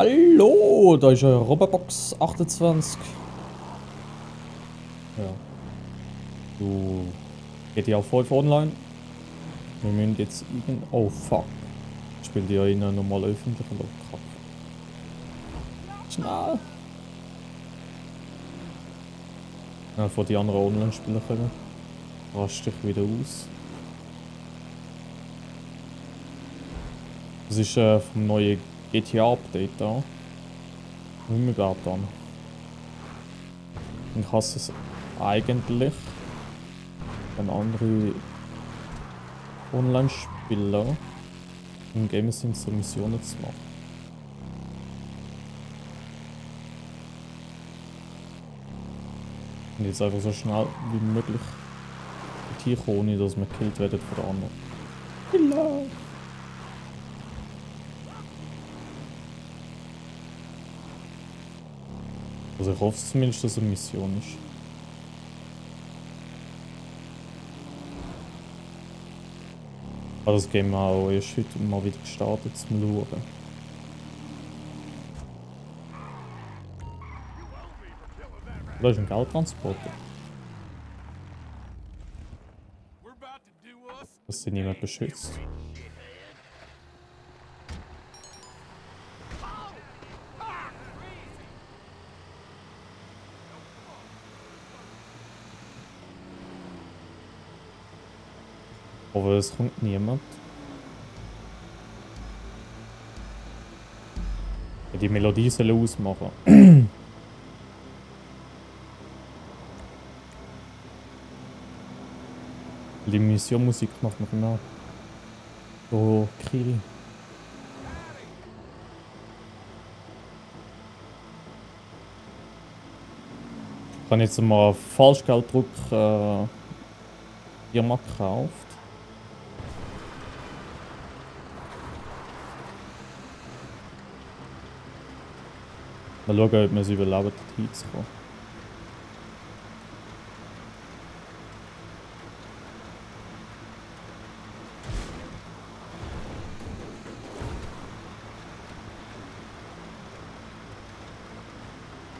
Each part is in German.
Hallo, da ist Robobox 28. Ja. Du geht ja auf 5 online. Wir müssen jetzt irgend. Oh fuck. Spielt ja in einer normal öffentlichen Lokal. Schnell! Ja, von die anderen Online-Spieler können. Rast dich wieder aus. Das ist äh, vom neuen GTA-Update da. Wie wir gerade dann. Ich hasse es eigentlich, wenn andere Online-Spieler im Game sind, so Missionen zu machen. Und jetzt einfach so schnell wie möglich die Tiere ohne dass man gekillt werden von der anderen. Hello. Also ich hoffe zumindest, dass es eine Mission ist. Aber das Game auch erst heute mal wieder gestartet zum Schauen. Da ist ein Geldtransporter. Dass sie niemand beschützt. Aber es kommt niemand. Die Melodie soll ausmachen. Die Missionmusik macht noch immer so okay. Ich habe jetzt mal Falschgelddruck äh, Firma gekauft. Mal schauen, ob wir es überleben, dorthin zu kommen.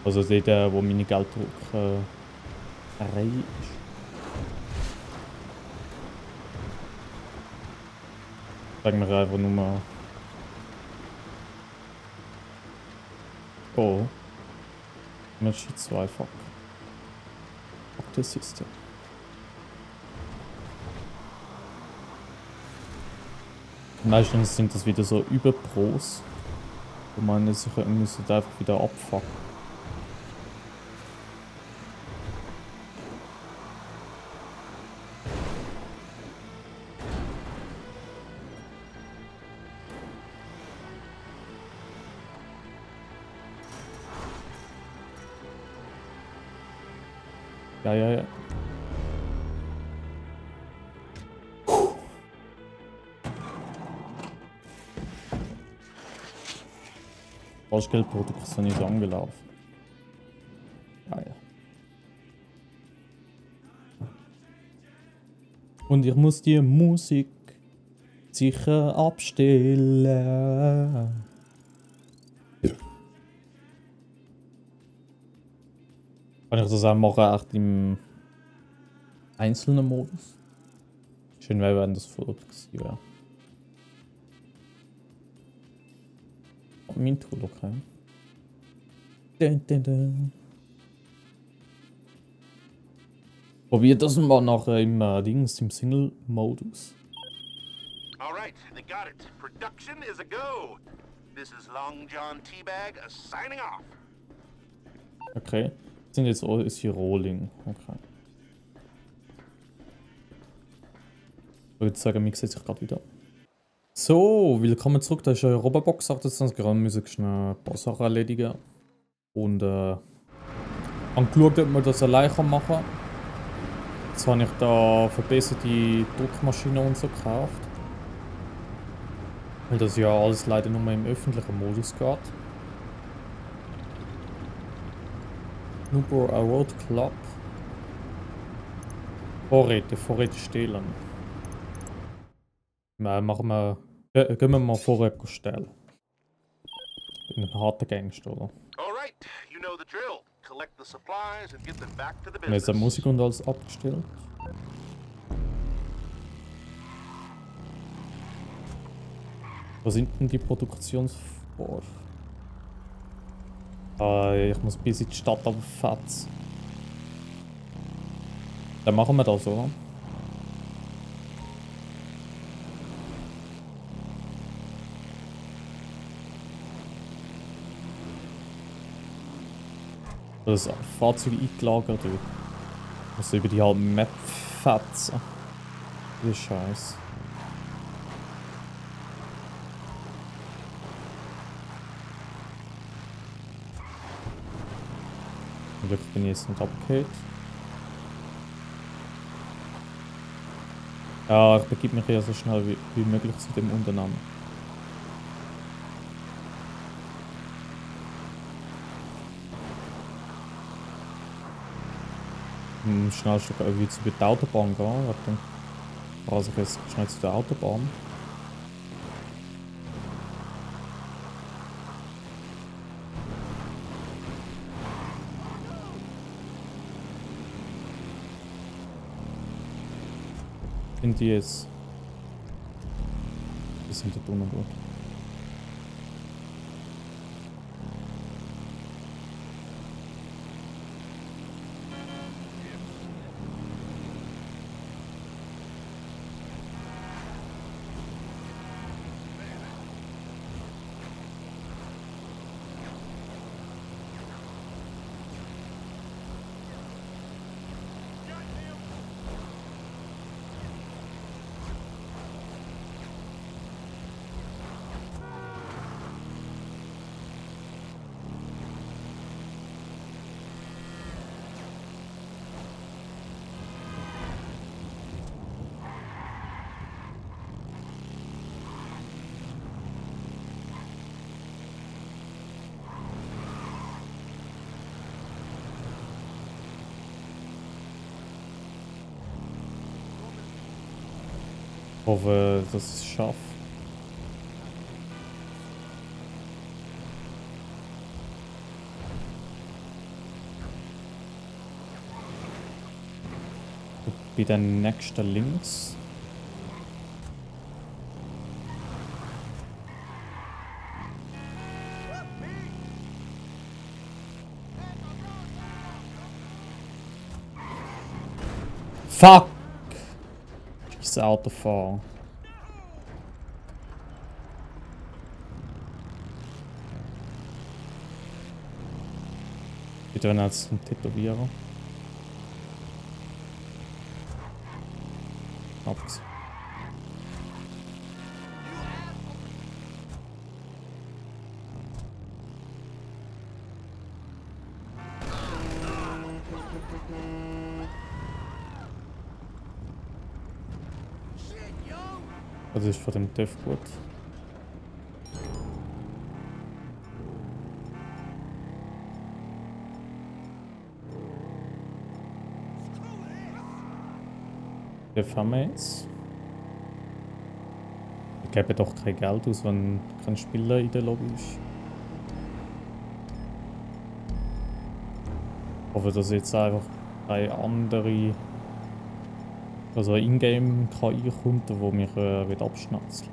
Also dort, äh, wo meine Gelddruckerei äh, ist. Sagen wir einfach nur mal. Oh. Match 2 Fuck. Fuck das System. Meistens sind das wieder so Überpros. Wo man sich müssen einfach wieder abfucken. Ja, ja, ja. Falschgeldproduktion ist angelaufen. Ja, ja. Und ich muss die Musik sicher abstellen. Kann ich das auch machen, echt im einzelnen Modus? Schön wäre, wenn das voll gewesen wäre. Mein Tool, okay. Dun, dun, dun. Probiert das mal nachher im äh, Dings, im Single-Modus. Alright, they got it. Production is a go. This is Long John Teabag uh, signing off. Okay. Sind jetzt ist hier Rolling. Okay. Ich würde sagen, Mix setzt sich gerade wieder. So, willkommen zurück. Da ist eine Robobox 28 Gramm. Müssen schnell ein paar Sachen erledigen. Und äh, haben geschaut, ob man das allein machen kann. Jetzt habe ich da verbesserte Druckmaschine und so gekauft. Weil das ja alles leider nur im öffentlichen Modus geht. Newport Road Club. Vorräte, Vorräte stehlen. Machen wir, äh, gehen wir mal Vorräte stellen. bin ein harter Gangster, oder? All right, you know the drill. Collect the supplies and get them back to the jetzt business. eine Musik und alles abgestellt. Wo sind denn die Produktionsvor? Ah, ich muss bis in die Stadt abfetzen. Dann machen wir das, oder? Das Fahrzeug eingelagert wird. Muss über die halbe Map fetzen. Wie Scheiß. Ich jetzt nicht abgehört. Ja, ich begib mich ja so schnell wie, wie möglich zu dem Unternehmen. Hm, schnell schon irgendwie zu der Autobahn gehen. Warte. Also jetzt schnell zu der Autobahn. Sind die jetzt? Die sind unten gut. Hoffe, dass ich es schaffe. Bei der nächsten links. Fuck! Dieses Autofahren. Bitte wenn als ein Tätowierer. Abgesehen. Das ist von dem gut. TÜV haben wir jetzt. Ich gebe doch kein Geld aus, wenn kein Spieler in der Lobby ist. Ich hoffe, dass jetzt einfach eine andere also ein Ingame KI kommt, wo mich äh, wird abschnatzeln.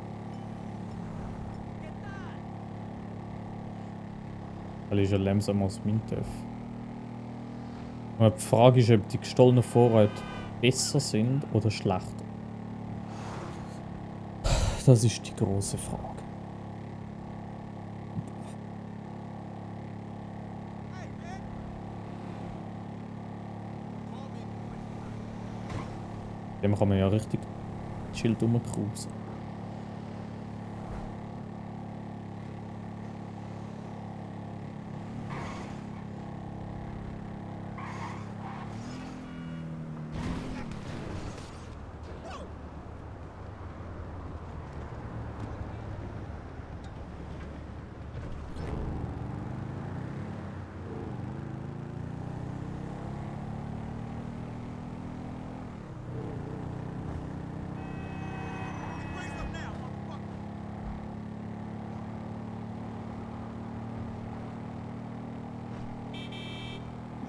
Weil ich ja langsam darf. Und die Frage ist, ob die gestohlenen Vorräte besser sind oder schlechter. Das ist die große Frage. Dem kann man ja richtig chillt rumcruisen.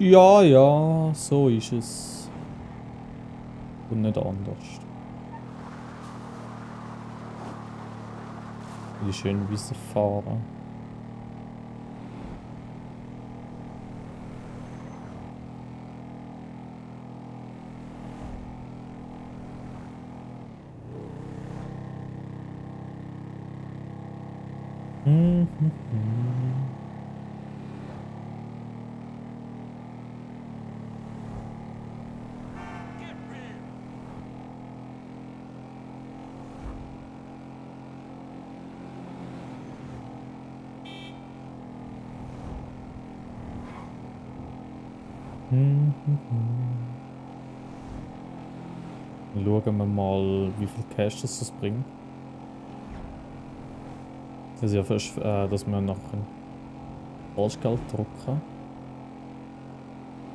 Ja, ja, so ist es. Und nicht anders. Wie schön wie sie fahren. Mhm. Mhm. Schauen wir mal, wie viel Cash das, das bringt. Das ist ja fast, äh, dass wir ein Falschgeld drucken.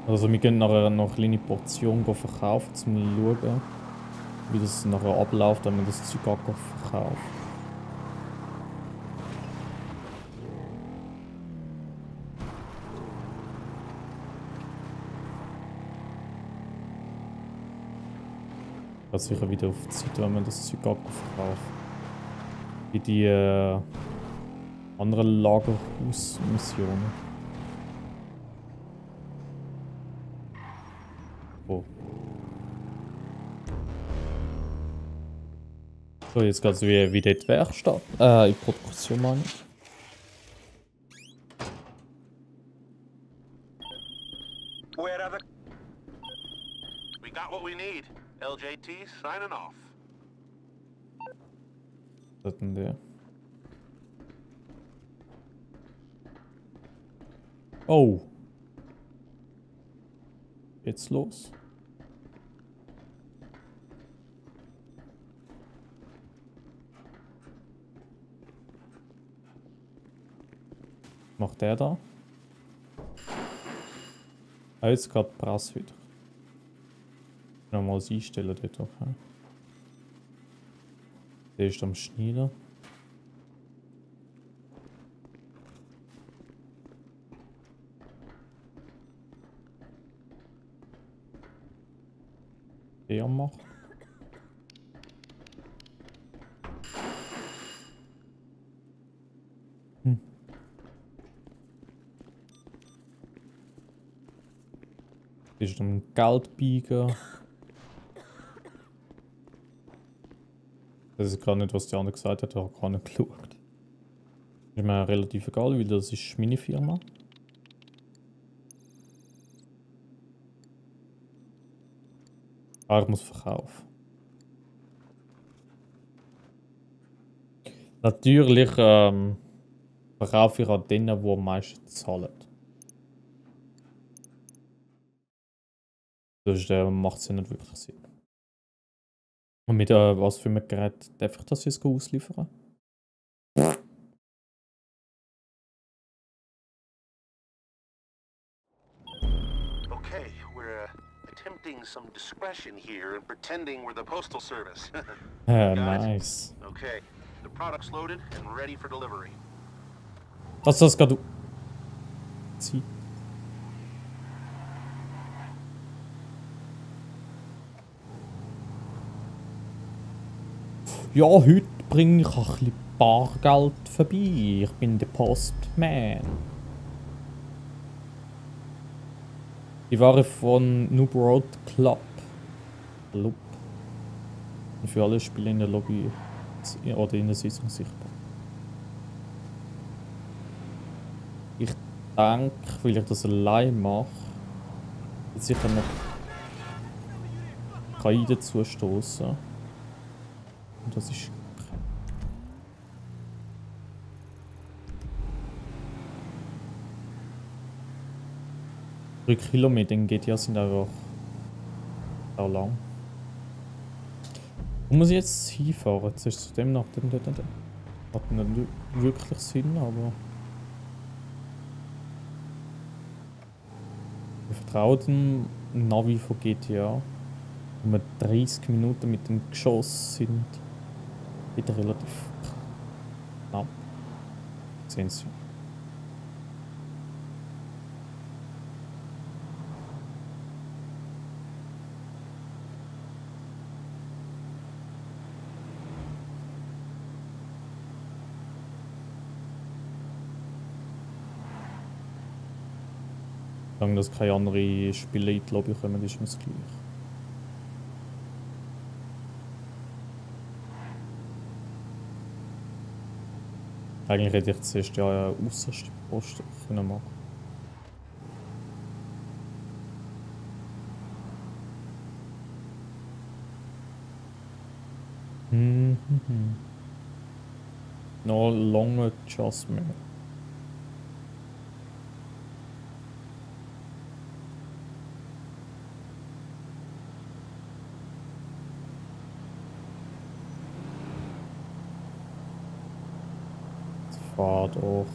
Also wir gehen nachher noch eine kleine Portion verkaufen, um zu schauen, wie das nachher abläuft, wenn man das Zeug auch verkauft. Das sicher wieder auf die Zeit, wenn man das Zeug auch verkauft. Wie die äh, anderen Lagerhausmissionen. Oh. So, jetzt geht es wie, wieder in die Werkstatt. Äh, in die Produktion, meine ich. Where are the... We got what we need. LJT signing off. Was hat denn der? Oh. Jetzt los. Macht der da? Ah, jetzt gerade Brass wieder. Nochmal einstellen dort, okay. Der ist am Schneiden. Der macht. Hm. Geldbieger. Das ist gar nicht, was der andere gesagt hat, ich habe gar nicht geschaut. Ist mir relativ egal, weil das ist meine Firma. Ah, ich muss verkaufen. Natürlich ähm, verkaufe ich an denen, die am meisten zahlen. Sonst äh, macht es ja nicht wirklich Sinn. Und mit äh, was für einem Gerät darf ich das jetzt ausliefern? Okay, we're uh, attempting some discretion here and pretending we're the postal service. Äh, Guys. nice. okay, the product's loaded and ready for delivery. Was das gerade. Zeit. Ja, heute bringe ich ein bisschen Bargeld vorbei. Ich bin der Postman. Die Ware von Noob Road Club. Club. Und für alle Spiele in der Lobby oder in der Sitzung sichtbar. Ich denke, weil ich das allein mache, wird sicher noch KI dazu stoßen. Und das ist. Drei Kilometer in GTA sind einfach auch lang. Wo muss ich jetzt hinfahren? Jetzt ist zu dem nach dem, dem, dem. Hat nicht wirklich Sinn, aber. Ich vertraue dem Navi von GTA. Wo wir 30 Minuten mit dem Geschoss sind. Geht relativ. Genau. Sehen Sie. Dass keine anderen Spiele in die Lobby kommen, ist mir das gleich. Eigentlich hätte ich zuerst ja eine äußerste Post können machen Mhm. No long adjustment. Fahr doch.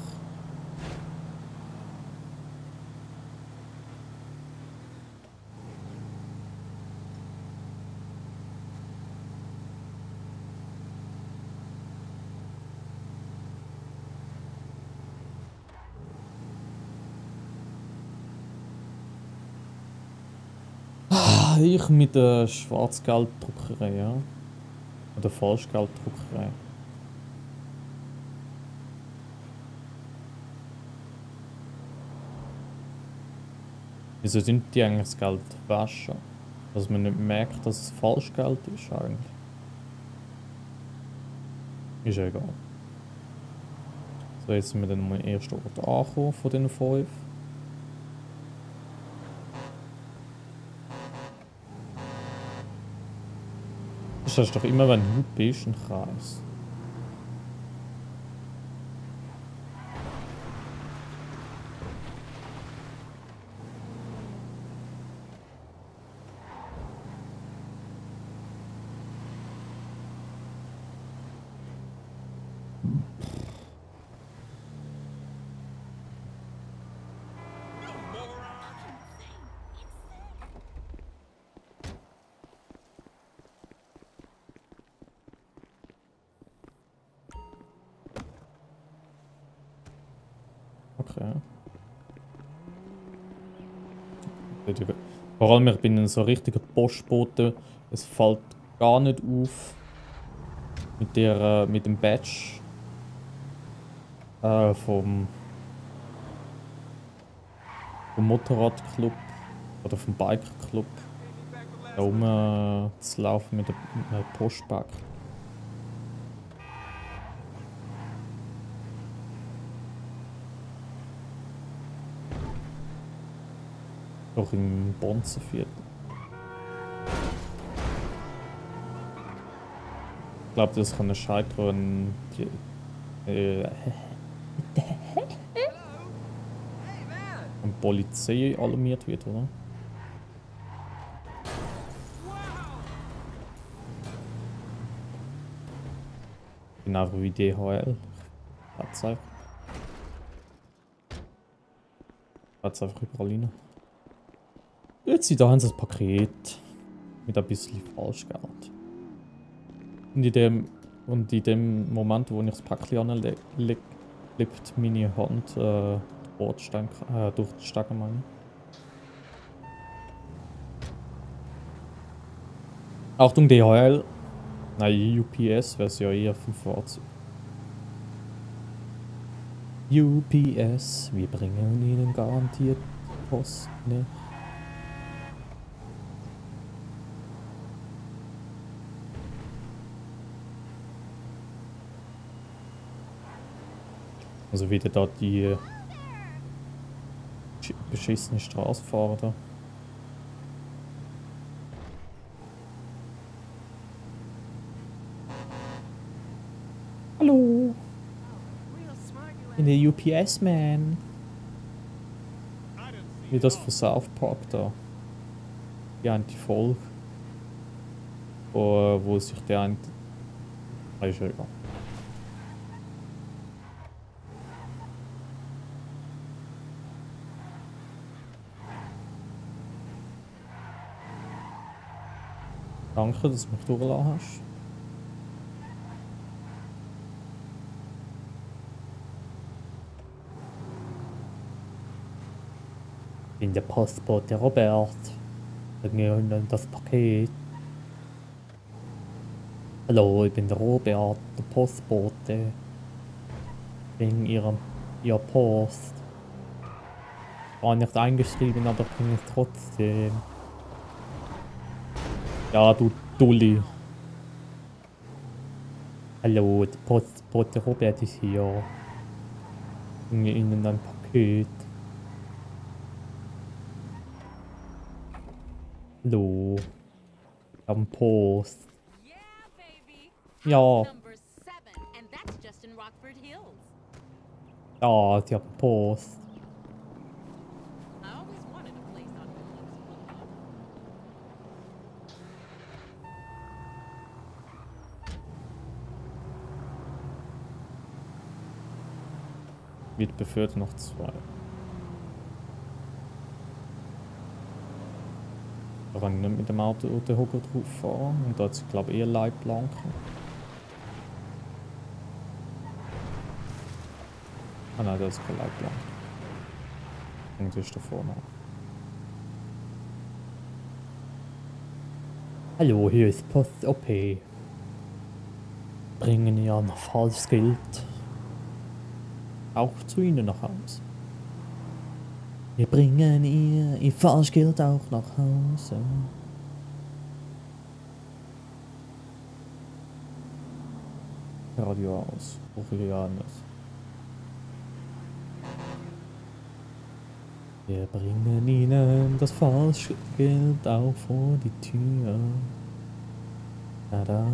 Ah, Ich mit der Schwarzgelddruckerei, ja. Oder Falschgelddruckerei. Wieso sind die eigentlich das Geld waschen? Dass man nicht merkt, dass es Falschgeld ist eigentlich. Ist ja egal. So, jetzt sind wir dann mal ersten Ort angekommen von den fünf. Das ist doch immer, wenn du bist, ein Kreis. Ich- Vor allem, ich bin ein so richtiger Postbote. Es fällt gar nicht auf mit, der, äh, mit dem Badge äh, vom, vom Motorradclub oder vom Bikerclub da rum äh, zu laufen mit dem mit Doch im Bonzenviertel. Ich glaube, das kann scheitern, äh, die Polizei alarmiert wird, oder? Genau wie DHL. Hat's einfach. Hat's einfach überall rein. Jetzt da haben sie das Paket mit ein bisschen Falschgeld. Und in dem, und in dem Moment, wo ich das Päckchen anlege, lebt meine Hand äh, äh, durch die ich. Achtung DHL. Nein, UPS wäre es ja eher für Fahrzeug. UPS, wir bringen Ihnen garantiert Post, ne? Also wieder da die äh, besch- beschissene Straße fahren da. Hallo, in der UPS Man. Wie das von South Park da. Die eine Folge. Wo, wo sich der eine. Ah, ist ja egal. Danke, dass du mich durchgelassen hast. Ich bin der Postbote Robert. Bring mir das Paket. Hallo, ich bin der Robert, der Postbote. Wegen Ihrer Post. War nicht eingeschrieben, aber bringe es trotzdem. Ja, du Dulli. Hallo, der Postbote Robert ist hier. Bringe Ihnen ein Paket. Hallo. Am Post. Yeah, baby. Ja. Ja, sie haben Post. Wird befördert noch zwei. Da kann ich nicht mit dem Auto den Hocker drauf fahren. Und da hat sie, glaube ich, eher Leitplanken. Ah nein, das ist kein Leitplanke. Das ist da vorne. Hallo, hier ist Post OP. Bringen ja noch falsches Geld. Auch zu Ihnen nach Hause. Wir bringen ihr ihr Falschgeld auch nach Hause. Radio aus. Orianes. Wir bringen ihnen das Falschgeld auch vor die Tür. Tada.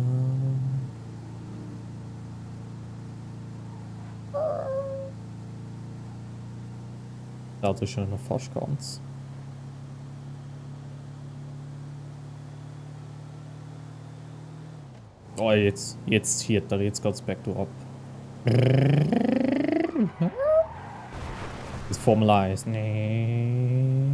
Ja, ist ja noch fast ganz. Oh, jetzt, jetzt zieht er, jetzt geht's back to ab. Das Formel 1. Nee.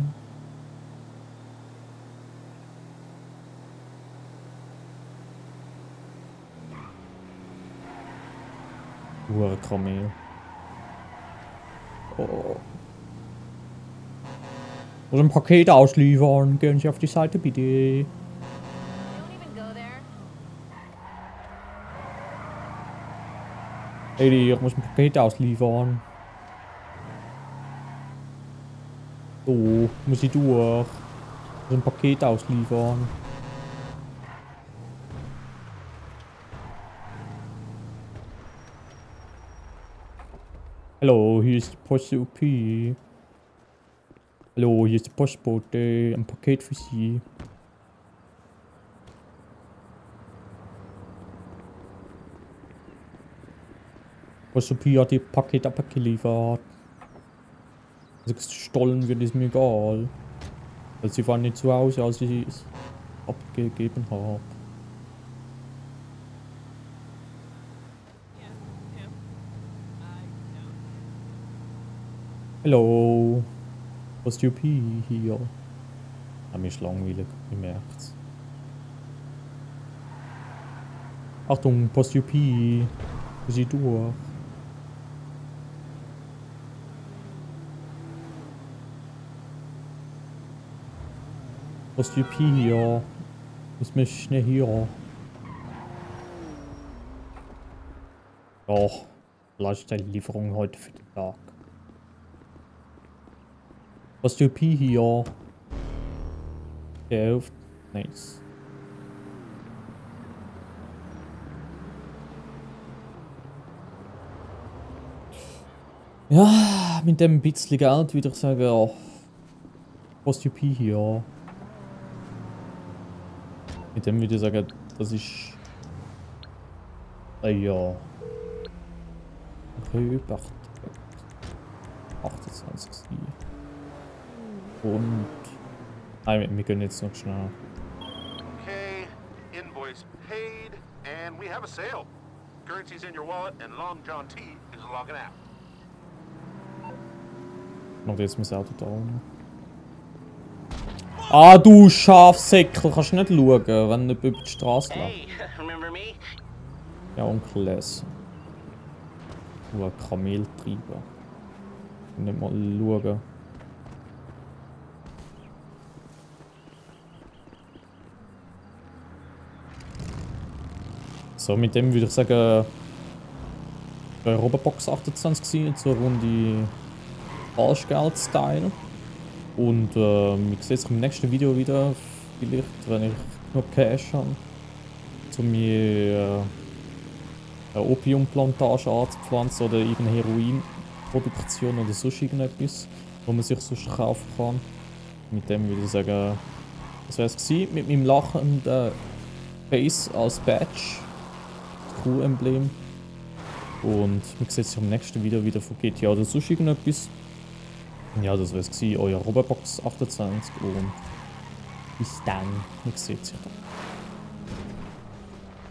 Hure Kamel. Oh. Muss ein Paket ausliefern. Gehen Sie auf die Seite bitte. Hey, ich muss ein Paket ausliefern. So, muss ich durch. Ich muss ein Paket ausliefern. Hallo, hier ist die Post UP. Hallo, hier ist die Postbote. Ein Paket für Sie. Post UP hat die Paket abgeliefert. Also gestohlen wird, ist mir egal. Weil sie waren nicht zu Hause, als ich es abgegeben habe. Post UP hier. Ah, mir ist langweilig, ich merkt's. Achtung, Post UP. Sie durch. Post UP hier. Muss mich schnell hier. Doch. Lifestyle-Lieferung heute für den Tag. Post UP hier. Gekauft. Nice. Ja, mit dem bisschen Geld würde ich sagen, ja. Post UP hier. Mit dem würde ich sagen, das ist. Äh, ja. Röp 28 sein. Und. Nein, wir gehen jetzt noch schnell. Okay, invoice paid, and we have a sale. Currency's in your wallet, and Long John T is logging out. Und jetzt mein Auto da unten. Ah, du Schafsäckel, kannst du nicht schauen, wenn du über die Straße läuft. Hey, remember me? Ja, Onkel Les. Du ein Kameltreiber. Nicht mal schauen. So, mit dem würde ich sagen, bei Robobox 28 gewesen, zur Runde Falschgeld-Style. Und äh, wir sehen sich im nächsten Video wieder. Vielleicht, wenn ich noch Cash habe, um mir äh, eine Opiumplantage anzupflanzen oder irgendeine Heroinproduktion oder sonst irgendetwas, wo man sich sonst kaufen kann. Mit dem würde ich sagen, das wäre es gewesen. Mit meinem lachenden Face als Badge, das Q-Emblem. Und wir sehen sich im nächsten Video wieder von GTA oder sonst irgendetwas. Ja, das wäre es euer Robobox 28 und bis dann, wir sehen dann.